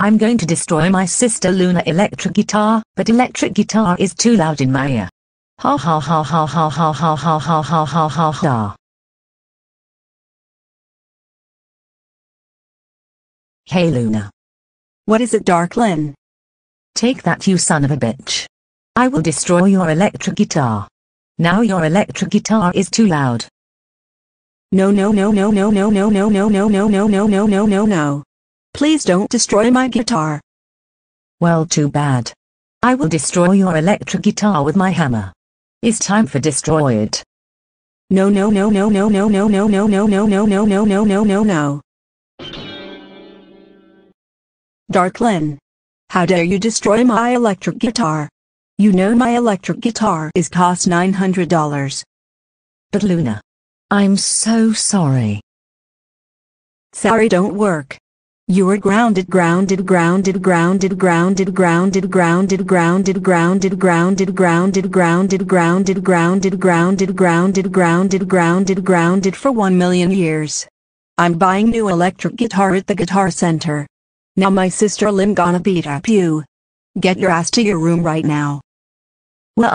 I'm going to destroy my sister Luna electric guitar, but electric guitar is too loud in my ear. Ha ha ha ha ha ha ha ha ha ha ha ha ha. Hey Luna. What is it, Dark Lynn? Take that you son of a bitch. I will destroy your electric guitar. Now your electric guitar is too loud. No no no no no no no no no no no no no no no no no. Please don't destroy my guitar. Well too bad. I will destroy your electric guitar with my hammer. It's time for destroy it. No no no no no no no no no no no no no no no no no no. Dark Lynn. How dare you destroy my electric guitar? You know my electric guitar is cost $900. But Luna. I'm so sorry. Sorry don't work. You are grounded grounded grounded grounded grounded grounded grounded grounded grounded grounded grounded grounded grounded grounded grounded grounded grounded grounded grounded for 1 million years. I'm buying new electric guitar at the Guitar Center. Now my sister Lynn gonna beat up you. Get your ass to your room right now. Well